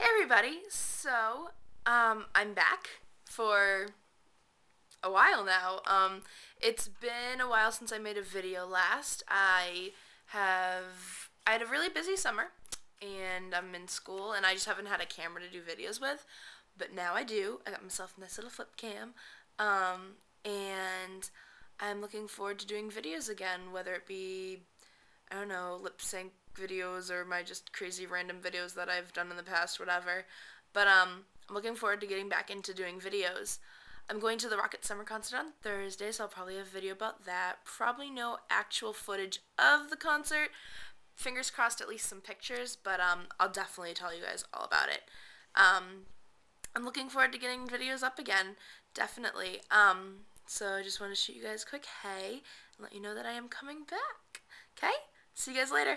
Hey everybody, so um, I'm back for a while now. Um, it's been a while since I made a video last. I have, I had a really busy summer and I'm in school and I just haven't had a camera to do videos with, but now I do. I got myself a nice little flip cam um, and I'm looking forward to doing videos again, whether it be, I don't know, lip sync videos or my just crazy random videos that I've done in the past, whatever. But um, I'm looking forward to getting back into doing videos. I'm going to the Rocket Summer Concert on Thursday, so I'll probably have a video about that. Probably no actual footage of the concert. Fingers crossed, at least some pictures, but um, I'll definitely tell you guys all about it. Um, I'm looking forward to getting videos up again, definitely. Um, so I just want to shoot you guys quick hey and let you know that I am coming back. Okay? See you guys later.